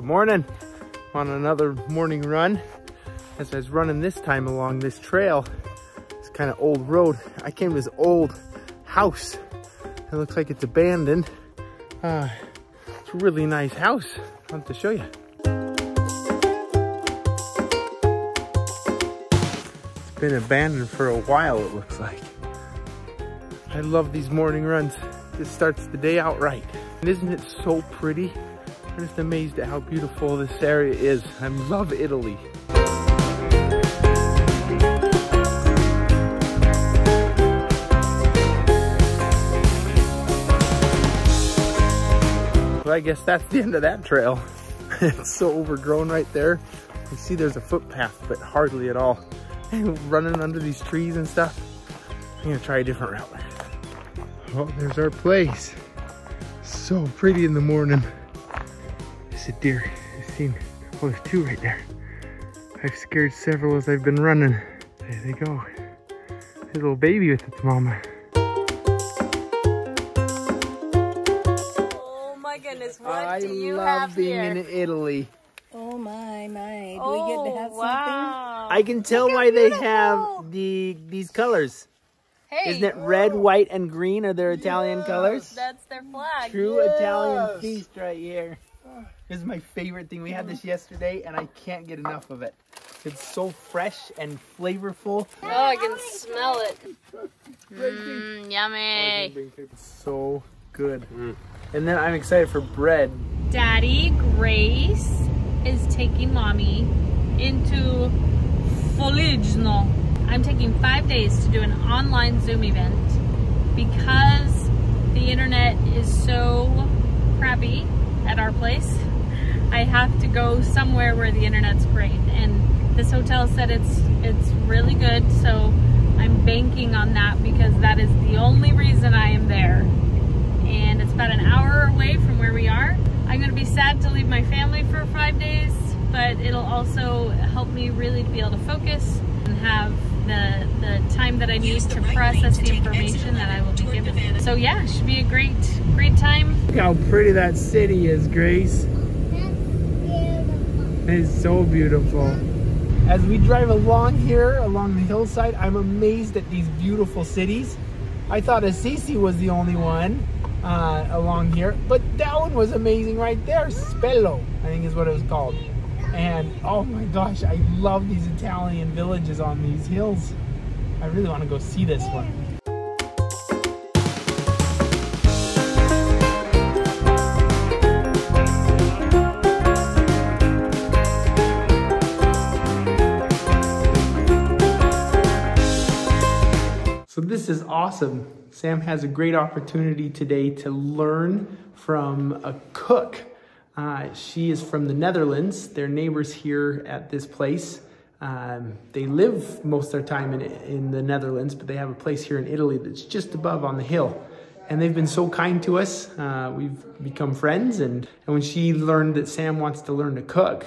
Good morning. On another morning run. As I was running this time along this trail, this kind of old road, I came to this old house. It looks like it's abandoned. Uh, it's a really nice house. I want to show you. It's been abandoned for a while, it looks like. I love these morning runs. It starts the day out right. And isn't it so pretty? I'm just amazed at how beautiful this area is. I love Italy. Well, I guess that's the end of that trail. it's so overgrown right there. You see there's a footpath, but hardly at all. And running under these trees and stuff. I'm gonna try a different route. Oh, there's our place. So pretty in the morning. There's a deer. I've seen, oh, there's two right there. I've scared several as I've been running. There they go. A little baby with its mama. Oh my goodness, what I do you love being in Italy. Oh my, my. Do oh, we get to oh, have wow. I can tell Look how why they have the these colors. Hey, Isn't it red, white, and green are their Italian colors? that's their flag. True Italian feast right here. This is my favorite thing. We had this yesterday and I can't get enough of it. It's so fresh and flavorful. Oh, I can smell it. Mmm, yummy. It's so good. And then I'm excited for bread. Daddy Grace is taking mommy into Foligno. I'm taking five days to do an online Zoom event because the internet is so crappy at our place. I have to go somewhere where the internet's great, and this hotel said it's it's really good. So I'm banking on that because that is the only reason I am there and it's about an hour away from where we are. I'm to be sad to leave my family for five days, but it'll also help me really be able to focus and have the, the time that I need to process the information that I will be given. So yeah, it should be a great, great time. Look how pretty that city is, Grace. It's so beautiful. As we drive along here, along the hillside, I'm amazed at these beautiful cities. I thought Assisi was the only one uh, along here, but that one was amazing right there. Spello, I think is what it was called. And oh my gosh, I love these Italian villages on these hills. I really want to go see this one. So this is awesome. Sam has a great opportunity today to learn from a cook. Uh, she is from the Netherlands. They're neighbors here at this place. Um, they live most of their time in, in the Netherlands, but they have a place here in Italy that's just above on the hill. And they've been so kind to us. Uh, we've become friends. And, and when she learned that Sam wants to learn to cook,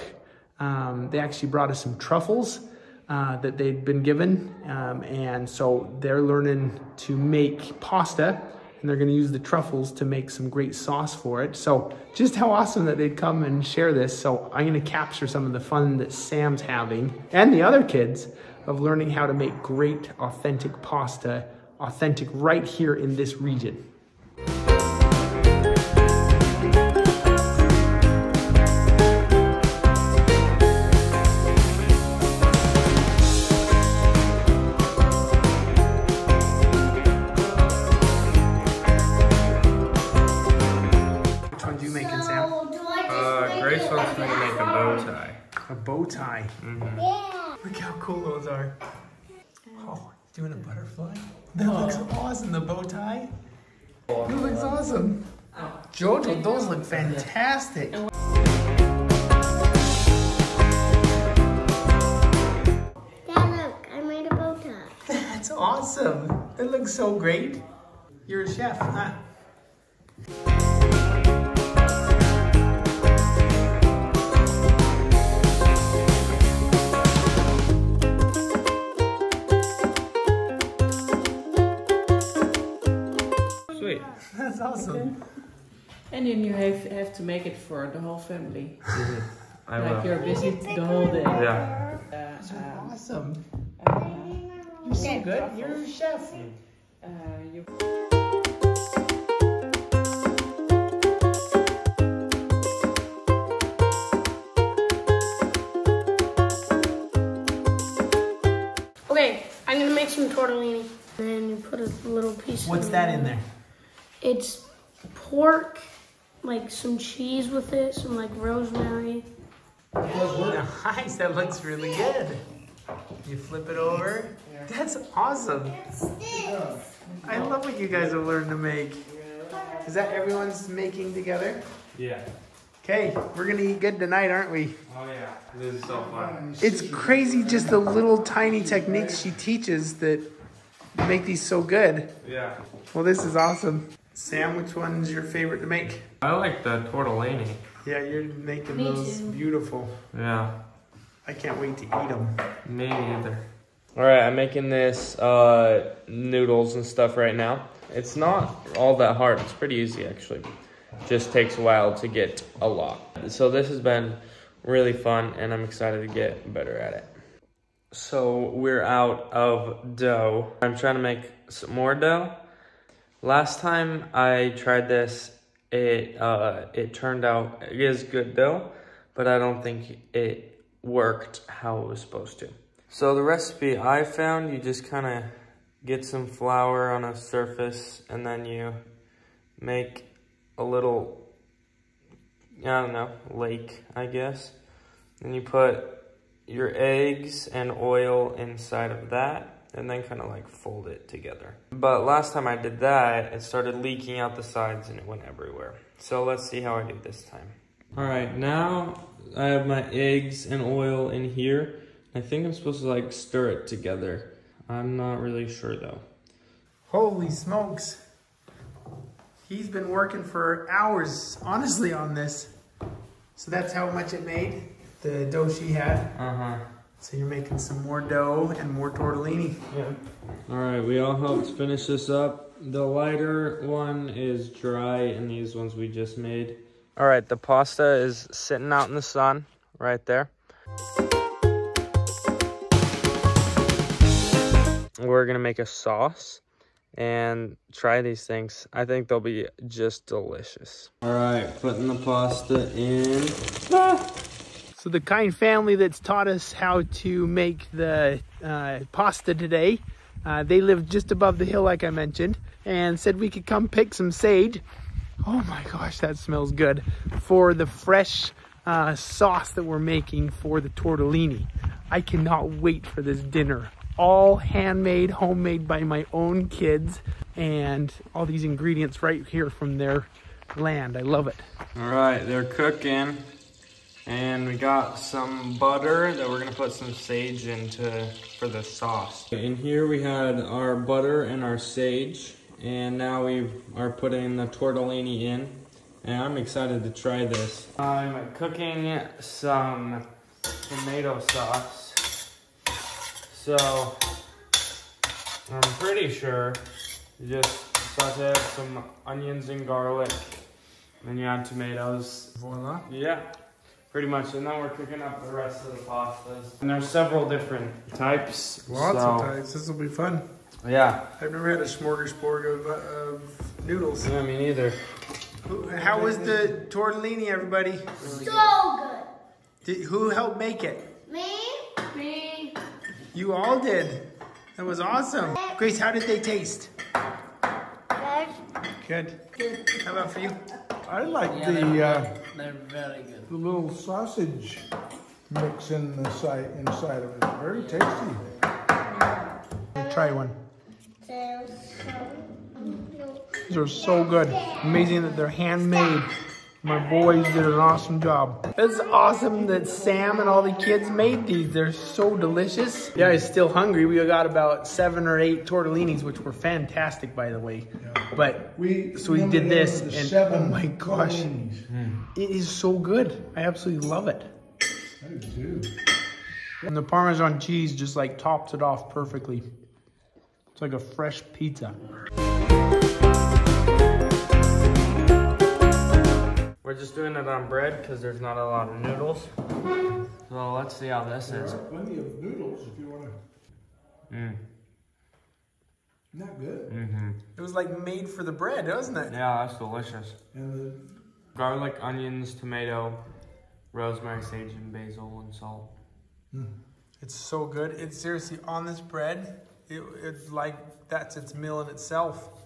um, they actually brought us some truffles uh, that they'd been given. Um, and so they're learning to make pasta and they're going to use the truffles to make some great sauce for it. So just how awesome that they'd come and share this. So I'm going to capture some of the fun that Sam's having and the other kids of learning how to make great authentic pasta, authentic right here in this region. Which one do you make, Sam? Uh, Grace wants me to make a bow tie. A bow tie. Look how cool those are. Oh, doing a butterfly? That looks awesome, the bow tie. That looks awesome. JoeJoe, those look fantastic. Dad, look, I made a bow tie. That's awesome. It looks so great. You're a chef, huh? That's awesome. And then you have have to make it for the whole family. I like will. you're busy the whole day. Yeah. Uh, um, Awesome. uh, You're so good. You're a chef. uh, you Okay, I'm gonna make some tortellini. And Then you put a little piece. Of what's that in there? It's pork, like some cheese with it, some like rosemary. Nice. That looks really good. You flip it over. That's awesome. I love what you guys have learned to make. Is that everyone's making together? Yeah. Okay, we're gonna eat good tonight, aren't we? Oh yeah. This is so fun. It's crazy just the little tiny techniques she teaches that make these so good. Yeah. Well, this is awesome. Sam, which one's your favorite to make? I like the tortellini. Yeah, you're making Me those too. beautiful. Yeah. I can't wait to eat them. Me either. All right, I'm making this uh, noodles and stuff right now. It's not all that hard. It's pretty easy actually. Just takes a while to get a lot. So this has been really fun, and I'm excited to get better at it. So we're out of dough. I'm trying to make some more dough. Last time I tried this, it uh, it turned out it is good though, but I don't think it worked how it was supposed to. So the recipe I found, you just kind of get some flour on a surface, and then you make a little, I don't know, lake, I guess. Then you put your eggs and oil inside of that and then kind of like fold it together. But last time I did that, it started leaking out the sides and it went everywhere. So let's see how I do this time. All right, now I have my eggs and oil in here. I think I'm supposed to like stir it together. I'm not really sure though. Holy smokes. He's been working for hours, honestly, on this. So that's how much it made, the dough she had. Uh-huh. So you're making some more dough and more tortellini. Yeah. All right, we all helped finish this up. The lighter one is dry, and these ones we just made. All right, the pasta is sitting out in the sun right there. We're gonna make a sauce and try these things. I think they'll be just delicious. All right, putting the pasta in. Ah! So the kind family that's taught us how to make the uh, pasta today, uh, they live just above the hill, like I mentioned, and said we could come pick some sage. Oh my gosh, that smells good for the fresh uh, sauce that we're making for the tortellini. I cannot wait for this dinner. All handmade, homemade by my own kids, and all these ingredients right here from their land. I love it. All right, they're cooking. And we got some butter that we're gonna put some sage into for the sauce. In here we had our butter and our sage. And now we are putting the tortellini in. And I'm excited to try this. I'm cooking some tomato sauce. So, I'm pretty sure you just saute up some onions and garlic. Then you add tomatoes. Voila. Yeah, pretty much. And then we're cooking up the rest of the pastas. And there's several different types. Lots so, of types. This will be fun. Yeah. I've never had a smorgasbord of, uh, of noodles. Yeah, me neither. How was the tortellini, everybody? So good. Did, who helped make it? Me? Me. You all did. That was awesome. Grace, how did they taste? Good. Good. How about for you? I like Yeah, the, they're, very, good. the little sausage mix in the side, inside of it. Very tasty. Try one. Sounds These are so good. Amazing that they're handmade. My boys did an awesome job. It's awesome that Sam and all the kids made these. They're so delicious. Yeah, I'm still hungry. We got about seven or eight tortellinis, which were fantastic, by the way. But We so we did this, nominated and seven oh my gosh, tortellinis. it is so good. I absolutely love it. I do. And the Parmesan cheese just like tops it off perfectly. It's like a fresh pizza. We're just doing it on bread because there's not a lot of noodles. So let's see how this is. There is. are plenty of noodles if you wanna, Mm. not good. Mm-hmm. It was like made for the bread, wasn't it? Yeah, that's delicious. And the, Garlic, onions, tomato, rosemary, sage, and basil, and salt. Mm. It's so good. It's seriously on this bread. It, it's like that's its meal in itself.